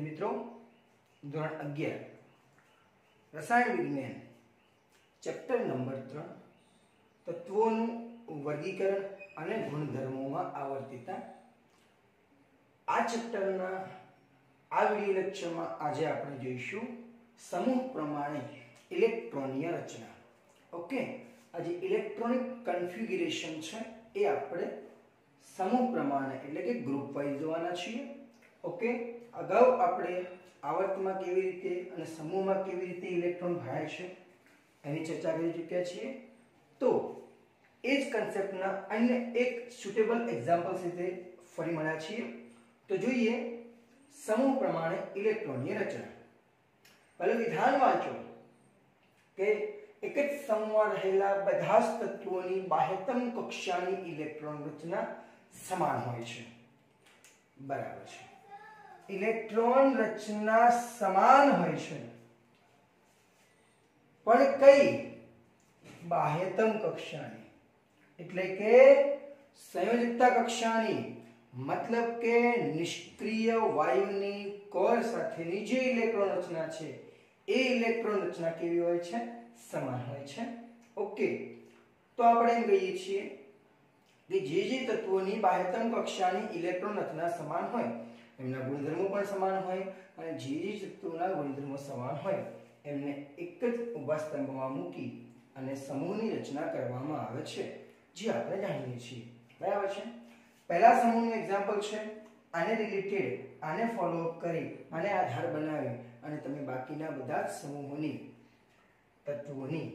વિદ્યાર્થી મિત્રો, ધોરણ અગિયાર. રસાયણ વિજ્ઞાન ચેપ્ટર નંબર ત્રણ. તત્વોનું વર્ગીકરણ અને ગુણધર્મોમાં આવર્તિતા. આ ચેપ્ટરના આ વીડિયો લેક્ચરમાં આજે આપણે જોઈશું સમૂહ પ્રમાણે ઇલેક્ટ્રોનીય રચના. ઓકે આજે ઇલેક્ટ્રોનિક કન્ફિગ્યુરેશન છે, એ આપણે સમૂહ પ્રમાણે એટલે કે ગ્રુપ વાઇઝ જોવાના છીએ. ઓકે અગાઉ આપણે આવર્તમાં કેવી રીતે અને સમૂહમાં કેવી રીતે ઇલેક્ટ્રોન ભરાય છે એની ચર્ચા કરી ચૂક્યા છીએ. તો એ જ કન્સેપ્ટના અન્ય એક સુટેબલ એક્ઝામ્પલ સાથે ફરી મળ્યા છીએ. તો જોઈએ સમૂહ પ્રમાણે ઇલેક્ટ્રોનની રચના. પહેલું વિધાન વાંચો કે એક જ સમૂહમાં રહેલા બધા જ તત્વોની બાહ્યતમ કક્ષાની ઇલેક્ટ્રોન રચના સમાન હોય છે. બરાબર છે. ઇલેક્ટ્રોન રચના સમાન હોય છે. પણ કઈ? બાહ્યતમ કક્ષાની. એટલે કે સંયોજકતા કક્ષાની. મતલબ કે નિષ્ક્રિય વાયુની કોર સાથેની જે ઇલેક્ટ્રોન રચના છે, એ ઇલેક્ટ્રોન રચના કેવી હોય છે? સમાન હોય છે. ઓકે. તો આપણે એમ કહીએ છીએ કે જે જે તત્વોની બાહ્યતમ કક્ષાની ઇલેક્ટ્રોન રચના સમાન હોય એમના ગુણધર્મો પણ સમાન હોય અને જે જે તત્વોના ગુણધર્મો સમાન હોય, એમને એક જ ઊભા સ્તંભમાં મૂકી અને સમૂહની રચના કરવામાં આવે છે, જે આપણે જાણીએ છીએ. બરાબર છે? પહેલા સમૂહનું એક્ઝામ્પલ છે, આને રિલેટેડ આને ફોલોઅપ કરી, આને આધાર બનાવી અને તમે બાકીના બધા જ સમૂહોની તત્વોની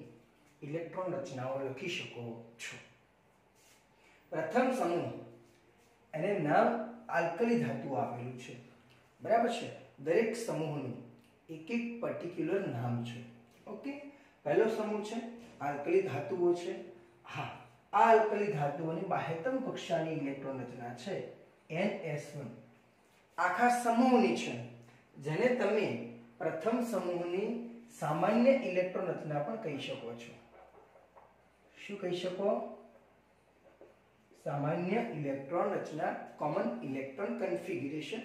ઇલેક્ટ્રોન રચનાઓ લખી શકો છો. પ્રથમ સમૂહ, એને નામ આલ્કલી ધાતુ આપેલું છે. બરાબર છે? દરેક સમૂહનું એક એક પર્ટિક્યુલર નામ છે. ઓકે? પહેલો સમૂહ છે, આલ્કલી ધાતુઓ છે. હા, આ આલ્કલી ધાતુઓની બાહ્યતમ કક્ષાની ઇલેક્ટ્રોન રચના છે NS1 આખા સમૂહની છે. જેને તમે પ્રથમ સમૂહની સામાન્ય ઇલેક્ટ્રોન રચના પણ કહી શકો છો. શું કહી શકો? સામાન્ય ઇલેક્ટ્રોન રચના કોમન ઇલેક્ટ્રોન કન્ફિગ્યુરેશન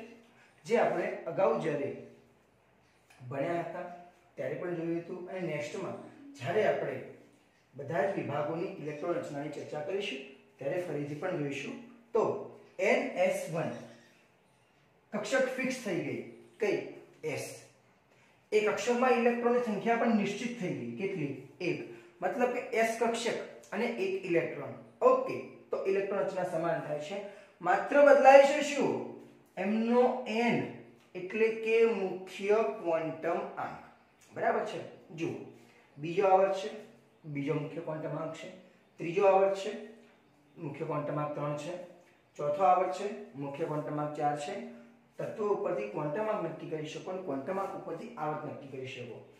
જે આપણે અગાઉ જ્યારે ભણ્યા હતા, ત્યારે પણ જોયું હતું. અને નેક્સ્ટમાં જ્યારે આપણે બધા જ વિભાગોની ઇલેક્ટ્રોન રચનાની ચર્ચા કરીશું, ત્યારે ફરીથી પણ જોઈશું. તો એન એસ વન કક્ષક ફિક્સ થઈ ગઈ. કઈ? એસ. એ કક્ષકમાં ઇલેક્ટ્રોનની સંખ્યા પણ નિશ્ચિત થઈ ગઈ. કેટલી? એક. મતલબ કે એસ કક્ષક અને એક ઇલેક્ટ્રોન. ઓકે. તો ઇલેક્ટ્રોન રચના સમાન થાય છે. માત્ર બદલાય છે શું? એમનો n એટલે કે મુખ્ય ક્વોન્ટમ આંક. બરાબર છે? જુઓ. બીજો આવર્ત છે. બીજો મુખ્ય ક્વોન્ટમ આંક છે. ત્રીજો આવર્ત છે. મુખ્ય ક્વોન્ટમ આંક ત્રણ છે. ચોથો આવર્ત છે. મુખ્ય ક્વોન્ટમ આંક ચાર છે. તત્વો ઉપરથી ક્વોન્ટમ આંક નક્કી કરી શકો અને ક્વોન્ટમ આંક ઉપરથી આવર્ત નક્કી કરી શકો.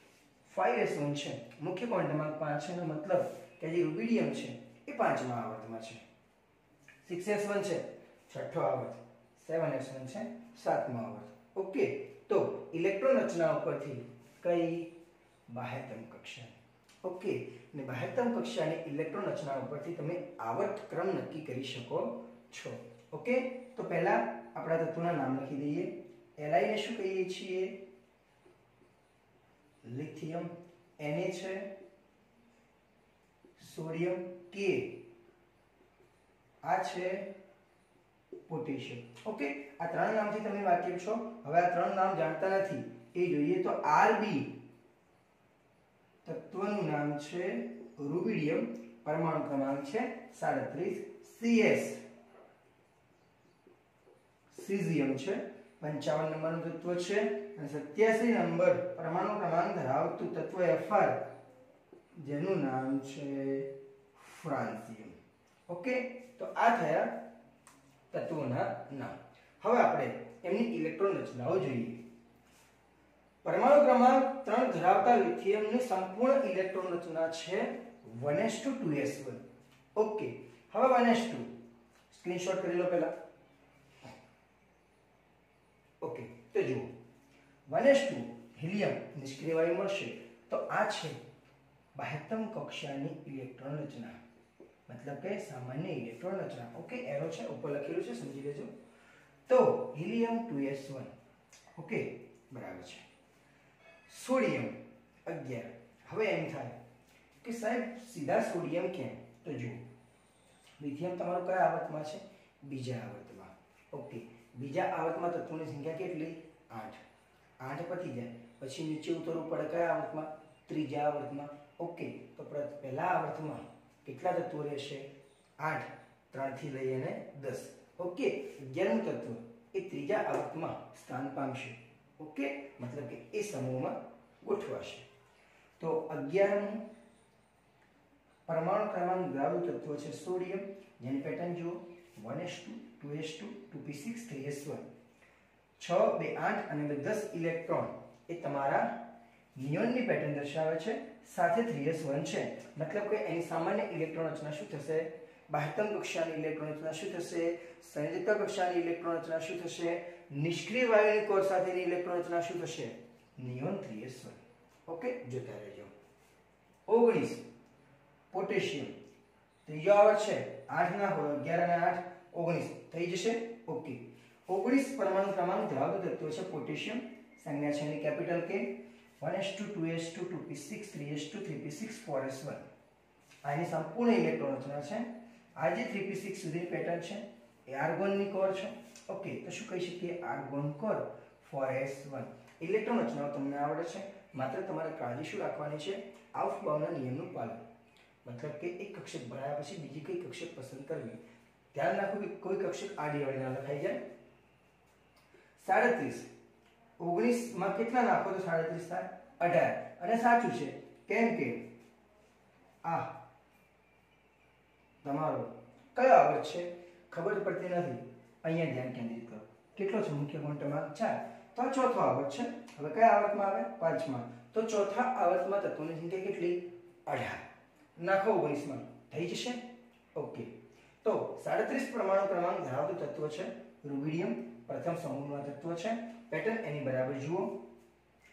ફાઈવ એસ છે. મુખ્ય ક્વોન્ટમ આંક પાંચ છે. એનો મતલબ કે જે રૂબિડિયમ છે, એ પાંચમા આવર્તમાં છે. સિક્સ એસ વન છે, છઠ્ઠો આવર્ત. સેવન એસ વન છે, સાતમો આવર્ત. ઓકે તો ઇલેક્ટ્રોન રચના ઉપરથી કઈ બાહ્યતમ કક્ષા? ઓકે ને બાહ્યતમ કક્ષાની ઇલેક્ટ્રોન રચના ઉપરથી તમે આવર્ત ક્રમ નક્કી કરી શકો છો. ઓકે તો પહેલા આપણા તત્વના નામ લખી દઈએ. એલઆઈ ને શું કહીએ છીએ? લિથિયમ Na છે. સોડિયમ કે આ છે પોટેશિયમ ઓકે આ ત્રણ નામથી તમે વાકેફ છો. હવે આ ત્રણ નામ જાણતા નથી. એ જોઈએ તો આરબી તત્વનું નામ છે રૂબિડિયમ. પરમાણુ ક્રમાંક છે 37 સીએસ સીઝિયમ છે. 55 નંબરનું તત્વ છે. અને 87 નંબર પરમાણુ ક્રમાંક ધરાવતું તત્વ એફઆર જેનું નામ છે ફ્રાન્સિયમ. ઓકે તો આ થયા તત્વોના નામ. હવે આપણે એમની ઇલેક્ટ્રોન રચનાઓ જોઈએ. પરમાણુ ક્રમાંક 3 ધરાવતા લિથિયમની સંપૂર્ણ ઇલેક્ટ્રોન રચના છે 1s2 2s1 ઓકે, હવે 1s2 સ્ક્રીનશોટ કરી લો પહેલા. ઓકે, તો જુઓ. 1s2 હિલિયમ નિષ્ક્રિય વાયુ મળશે. તો આ છે બાહ્યતમ કક્ષાની ઇલેક્ટ્રોન રચના. મતલબ કે સામાન્ય ઇલેક્ટ્રોન રચના. ઓકે એરો છે, ઉપર લખેલું છે, સમજી લેજો. તો હિલિયમ 2s1 ઓકે બરાબર છે. સોડિયમ અગિયાર. હવે એમ થાય કે સાહેબ, સીધા સોડિયમ કેમ? તો જુઓ. લિથિયમ તમારું કયા આવર્તમાં છે? બીજા આવર્તમાં. ઓકે બીજા આવર્તમાં તત્વોની સંખ્યા કેટલી? આઠ. આઠ પતી જાય. પછી નીચે ઉતરવું પડે કયા આવર્તમાં? ત્રીજા આવર્તમાં. ઓકે તો પહેલા આવર્તમાં કેટલા તત્વો રહેશે? આઠ, ત્રણથી લઈ અને દસ. ઓકે? અગિયારનું તત્વ એ ત્રીજા આવકમાં સ્થાન પામશે. ઓકે? મતલબ કે એ સમૂહમાં ગોઠવાશે. તો અગિયારમું પરમાણુ ક્રમાંક દ્રાવ્ય તત્વ છે સોડિયમ. જેની પેટર્ન જુઓ. One s two two s two two p six three s one છ, બે આઠ અને બે દસ ઇલેક્ટ્રોન એ તમારા નિયોનની પેટર્ન દર્શાવે છે, સાથે થ્રી એસ વન છે. મતલબ કે એની સામાન્ય ઇલેક્ટ્રોન રચના શું થશે? બાહ્યતમ કક્ષાની ઇલેક્ટ્રોન રચના શું થશે? સંયોજકતા કક્ષાની ઇલેક્ટ્રોન રચના શું થશે? નિષ્ક્રિય વાયુની કોર સાથેની ઇલેક્ટ્રોન રચના શું થશે? Neon three s one okay જોતા રહેજો. ઓગણીસ. પોટેશિયમ ત્રીજો આવર્ત છે, આઠ ના હોય અગિયાર અને આઠ. ઓગણીસ. થઈ જશે? ઓકે ઓગણીસ પરમાણુ ક્રમાંક ધરાવતું તત્વ છે પોટેશિયમ સંજ્ઞા છે એની capital K one s two two s two two p six three s two three p six four s one આની સંપૂર્ણ ઇલેક્ટ્રોન રચના છે. આ જે થ્રી પી સિક્સ સુધીની પેટર્ન છે, એ આર્ગોનની કોર છે. ઓકે તો શું કહી શકીએ? Argon core four s one electron રચનાઓ તમને આવડે છે. માત્ર તમારે કાળજી શું રાખવાની છે? આઉફ બાઉના નિયમનું પાલન. મતલબ કે એક કક્ષક ભણાયા પછી બીજી કઈ કક્ષક પસંદ કરવી. ધ્યાન રાખો કે કોઈ કક્ષક આડી અવળી ના લખાઈ જાય. સાડત્રીસ. ઓગણીસમાં કેટલા નાખો તો સાડત્રીસ થાય? અઢાર. અને સાચું છે, કેમ કે આ તમારો કયો આવર્ત છે ખબર પડતી નથી. અહીંયા ધ્યાન કેન્દ્રિત કરો. કેટલો છે મુખ્ય ક્વોન્ટમ ચાર. તો ચોથો આવર્ત છે. હવે કયા આવર્તમાં આવે? પાંચમાં. તો ચોથા આવર્તમાં તત્વોની સંખ્યા કેટલી? અઢાર. નાખો ઓગણીસમાં. થઈ જશે? ઓકે. તો સાડત્રીસ પરમાણુ ક્રમાંક ધરાવતું તત્વ છે રૂબિડિયમ પ્રથમ સમૂહમાં તત્વ છે. પેટર્ન એની બરાબર જુઓ.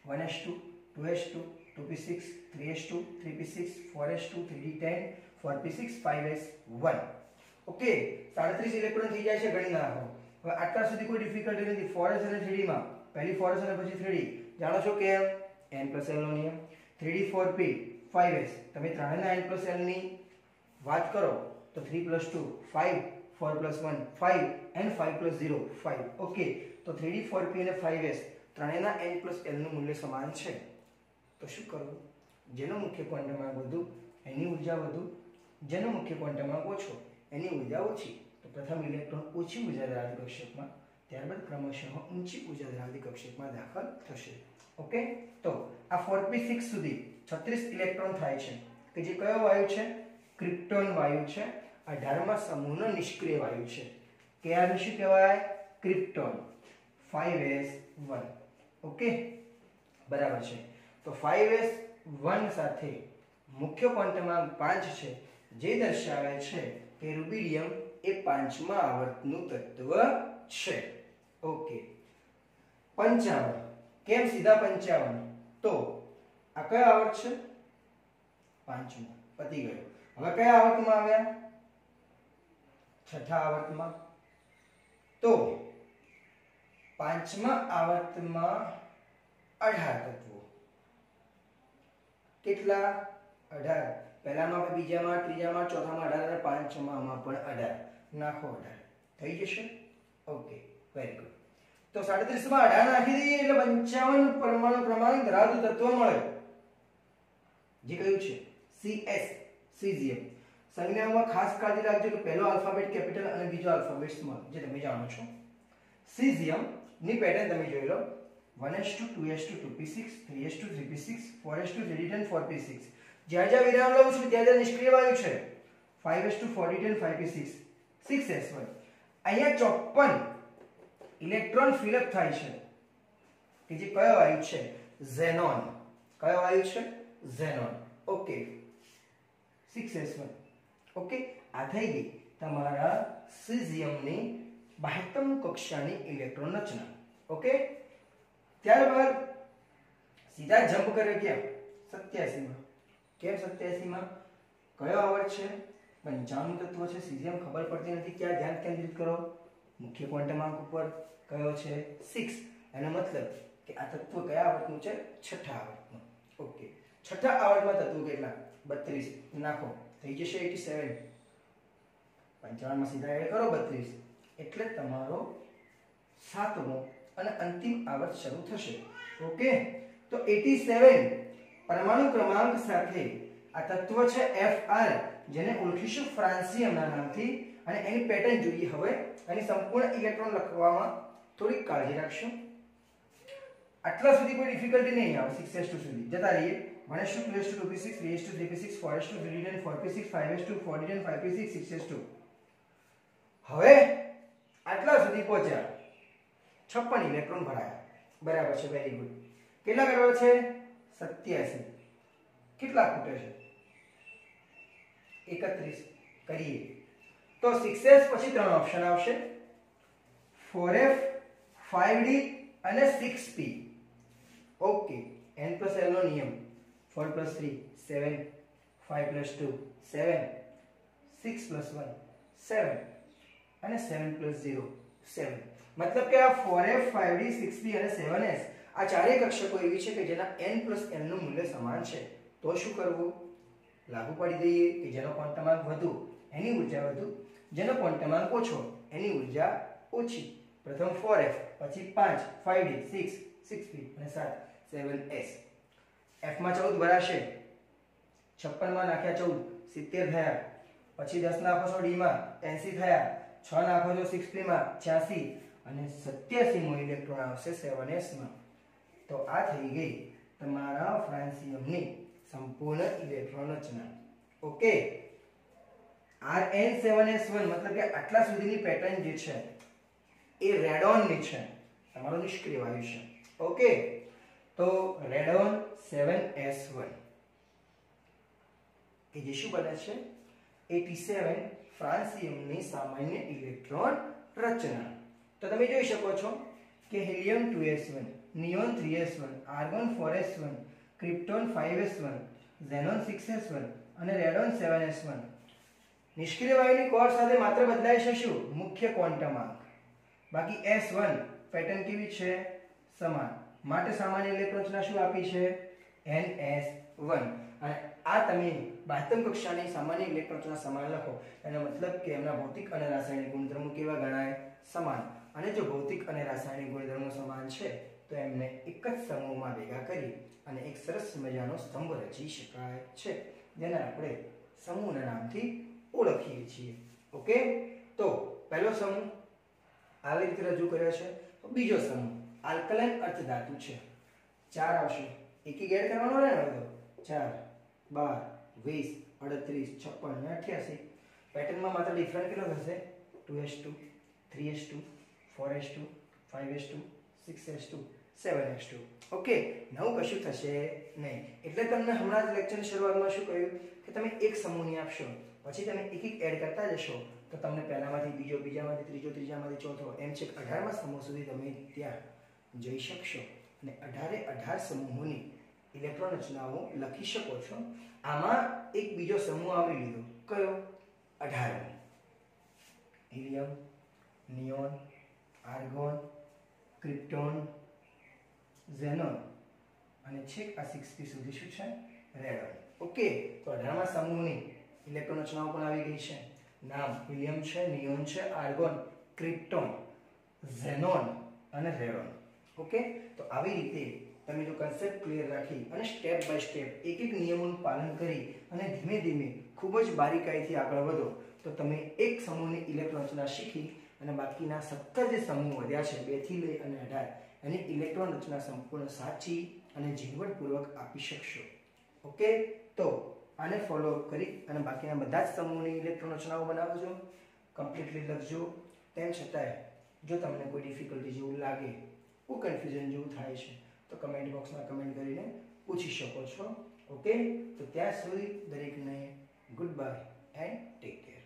One s two two s two two p six three s two three p six four s two three ten four p six five s one okay સાડત્રીસ ઇલેક્ટ્રોન થઈ જાય છે ગણી નાખો હવે આટલા સુધી કોઈ ડિફિકલ્ટી નથી. ફોરેસ અને થ્રીડીમાં પહેલી ફોરેસ અને પછી થ્રીડી જાણો છો કે એન પ્લસ એલનો નિયમ? Three d four p five s તમે ત્રણેયના એન પ્લસ એલની વાત કરો, તો three plus two five four plus one five and five plus zero five okay તો થ્રીડી ફોર પી અને ફાઈવ એસ ત્રણેયના એન પ્લસ એલનું મૂલ્ય સમાન છે. તો શું કરવું? જેનો મુખ્ય ક્વોન્ટમ વધુ, એની ઊર્જા વધુ. જેનો મુખ્ય ક્વોન્ટમ ઓછો, એની ઊર્જા ઓછી. તો પ્રથમ ઇલેક્ટ્રોન ઓછી ઊર્જા ધરાવતી કક્ષકમાં, ત્યારબાદ ક્રમશઃ ઊંચી ઊર્જા ધરાવતી કક્ષકમાં દાખલ થશે. ઓકે તો આ ફોર પી સિક્સ સુધી છત્રીસ ઇલેક્ટ્રોન થાય છે. કે જે કયો વાયુ છે? ક્રિપ્ટોન વાયુ છે. અઢારમા સમૂહનો નિષ્ક્રિય વાયુ છે. કે આને શું કહેવાય? Krypton. Five s one okay બરાબર છે. તો ફાઈવ એસ વન સાથે મુખ્ય ક્વોન્ટમાંક પાંચ છે. જે દર્શાવે છે કે રૂબિડિયમ એ પાંચમા આવર્તનું તત્વ છે. ઓકે પંચાવન. કેમ સીધા પંચાવન? તો આ કયો આવર્ત છે? પાંચમો. પતી ગયો. હવે કયા આવર્તમાં આવ્યા? છઠ્ઠા આવર્તમાં. તો પાંચમા આવર્તમાં અઢાર તત્વો. કેટલા? અઢાર. પહેલામાં આપણે બીજામાં, ત્રીજામાં, ચોથામાં અઢાર અને પાંચમામાં પણ અઢાર. નાખો અઢાર. થઈ જશે? ઓકે. વેરી ગુડ તો સાડત્રીસમાં અઢાર નાખી દઈએ એટલે પંચાવન પરમાણુ પ્રમાણ ધરાવતું તત્વ મળે. જે કયું છે? સી એસ સીઝિયમ સંજ્ઞામાં ખાસ કાળજી રાખજો કે પહેલો આલ્ફાબેટ કેપિટલ અને બીજો આલ્ફાબેટ સ્મોલ જે તમે જાણો છો. સીઝિયમની પેટર્ન તમે જોઈ લો. 1s2 2s2 2p6 3s2 3p6 4s2 3d10 4p6 જ્યાં જ્યાં વિરામ લઉં છું, ત્યાં ત્યાં નિષ્ક્રિય વાયુ છે. 5s2 4d10 5p6 6s1 અહીંયા 54 ઇલેક્ટ્રોન ફિલઅપ થાય છે. કે જે કયો વાયુ છે? ઝેનોન કયો વાયુ છે? ઝેનોન ઓકે 6s1 ઓકે આ થઈ ગઈ. તમારા સીઝિયમની બાહ્યતમ કક્ષાની ઇલેક્ટ્રોન રચના. ઓકે ત્યારબાદ સીધા જમ્પ કરે કેમ? સત્યાસીમાં. કેમ સત્યાસીમાં? કયો આવર્ત છે? પંચાણું તત્વ છે. સીઝિયમ ખબર પડતી નથી. ક્યાં ધ્યાન કેન્દ્રિત કરો? મુખ્ય ક્વોન્ટમ અંક ઉપર. કયો છે? સિક્સ એનો મતલબ કે આ તત્વ કયા આવર્તનું છે? છઠ્ઠા આવર્તનું. ઓકે છઠ્ઠા આવર્તમાં તત્વો કેટલા? બત્રીસ. નાખો. થઈ જશે એટી સેવન પંચાવનમાં સીધા એડ કરો બત્રીસ. એટલે તમારો સાતમો અને અંતિમ આવર્ત શરૂ થશે. ઓકે તો એટી સેવન પરમાણુ ક્રમાંક સાથે આ તત્વ છે એફ આર જેને ઓળખીશું ફ્રાન્સિયમના નામથી. અને એની પેટર્ન જોઈએ હવે. એની સંપૂર્ણ ઇલેક્ટ્રોન લખવામાં થોડીક કાળજી રાખશું. આટલા સુધી કોઈ ડિફિકલ્ટી નહીં આવે સિક્સ એસ ટુ સુધી જતા રહીએ one s two two s two two p six three s two three p six four s two three ten four p six five s two four ten five p six six s two હવે આટલા સુધી પહોંચ્યા. છપ્પન electron ભરાયા. બરાબર છે very good કેટલા કરવા છે? સત્યાસી. કેટલા ખૂટે છે? એકત્રીસ. કરીએ. તો સિક્સ એસ પછી ત્રણ ઓપ્શન આવશે. ફોર એફ ફાઈવ ડી અને સિક્સ પી પ્લસ નિયમ four plus three seven five plus two seven six plus one seven અને સેવન પ્લસ ઝીરો સેવન મતલબ કે આ four f five d six b અને સેવન એસ આ ચારેય કક્ષકો એવી છે કે જેના એન પ્લસ એનનું મૂલ્ય સમાન છે. તો શું કરવું? લાગુ પાડી દઈએ કે જેનો ક્વોન્ટમાંક વધુ, એની ઊર્જા વધુ. જેનો ક્વોન્ટમાંક ઓછો, એની ઊર્જા ઓછી. પ્રથમ ફોર એફ પછી પાંચ five d six six b અને સાત સેવન એસ એફમાં ચૌદ ભરાશે. છપ્પનમાં નાખ્યા ચૌદ, સિત્તેર થયા. પછી દસ નાખો છો ડીમાં, એંસી થયા. છ નાખો છો સિક્સ પીમાં છ્યાસી. અને સત્યાસીમો ઇલેક્ટ્રોન આવશે સેવન એસમાં. તો આ થઈ ગઈ તમારા ફ્રાન્સિયમની સંપૂર્ણ ઇલેક્ટ્રોન રચના. Okay R N seven s one મતલબ કે આટલા સુધીની પેટર્ન જે છે, એ રેડોનની છે. તમારો નિષ્ક્રિય વાયુ છે. ઓકે તો રેડોન સેવન એસ વન કે જે શું બને છે? એટી સેવન ફ્રાન્સિયમની સામાન્ય ઇલેક્ટ્રોન રચના. તો તમે જોઈ શકો છો કે helium two s one neon three s one argon four s one krypton five s one xenon six s one અને રેડોન સેવન એસ વન નિષ્ક્રિય વાયુની કોર સાથે માત્ર બદલાય છે શું? મુખ્ય ક્વોન્ટમાંક બાકી એસ વન પેટર્ન કેવી છે? સમાન. માટે સામાન્ય લેખ રચના શું આપી છે? N s one. અને આ તમે બાહ્યતમ કક્ષાની સામાન્ય લેખ રચના સમાન લખો. એનો મતલબ કે એમના ભૌતિક અને રાસાયણિક ગુણધર્મો કેવા ગણાય? સમાન. અને જો ભૌતિક અને રાસાયણિક ગુણધર્મો સમાન છે, તો એમને એક જ સમૂહમાં ભેગા કરી અને એક સરસ મજાનો સ્તંભ રચી શકાય છે. જેને આપણે સમૂહના નામથી ઓળખીએ છીએ. ઓકે? તો પહેલો સમૂહ આવી રીતે રજૂ કર્યો છે. બીજો સમૂહ. આલ્કલાઇન અર્ધધાતુ છે. ચાર આવશે. એક એડ કરવાનો રહે ને તો? ચાર, બાર, વીસ, અડત્રીસ, છપ્પન ને અઠ્યાસી. પેટર્નમાં માત્ર ડિફરન્ટ કેટલો થશે? Two s two, three s two, four s two, five s two, six s two, seven s two. Okay, નવું કશું થશે નહીં. એટલે તમને હમણાં જ લેક્ચરની શરૂઆતમાં શું કહ્યું? કે તમે એક સમૂહની આપશો. પછી તમે એક એક એડ કરતા જશો. તો તમને પહેલામાંથી બીજો, બીજામાંથી ત્રીજો, ત્રીજામાંથી ચોથો. એમ છે અઢારમાં સમૂહ સુધી તમે ત્યાં. જઈ શકશો. અને અઢારે અઢાર સમૂહોની ઇલેક્ટ્રોન રચનાઓ લખી શકો છો. આમાં એક બીજો સમૂહ આવરી લીધો. કયો? અઢારમો. Helium, neon, argon, krypton, xenon. અને છેક આ સિક્સટી સુધી શું છે? રેડોન ઓકે, તો અઢારમા સમૂહની ઇલેક્ટ્રોન રચનાઓ પણ આવી ગઈ છે. નામ હિલિયમ છે, નિયોન છે, આર્ગોન, ક્રિપ્ટોન, ઝેનોન અને રેડોન. ઓકે તો આવી રીતે તમે જો કન્સેપ્ટ ક્લિયર રાખી અને સ્ટેપ બાય સ્ટેપ એક એક નિયમોનું પાલન કરી અને ધીમે ધીમે ખૂબ જ બારીકાઈથી આગળ વધો, તો તમે એક સમૂહની ઇલેક્ટ્રોન રચના શીખી અને બાકીના સત્તર જે સમૂહ વધ્યા છે બેથી લઈ અને અઢાર, એની ઇલેક્ટ્રોન રચના સંપૂર્ણ સાચી અને ઝીણવટપૂર્વક આપી શકશો. ઓકે તો આને ફોલો કરી અને બાકીના બધા જ સમૂહની ઇલેક્ટ્રોન રચનાઓ બનાવજો. કમ્પ્લીટલી લખજો. તેમ છતાંય, જો તમને કોઈ ડિફિકલ્ટી જેવું લાગે કોઈ કન્ફ્યુઝન જેવું થાય છે. તો કમેન્ટ બોક્સમાં કમેન્ટ કરીને પૂછી શકો છો. ઓકે તો ત્યાં સુધી દરેકને good bye and take care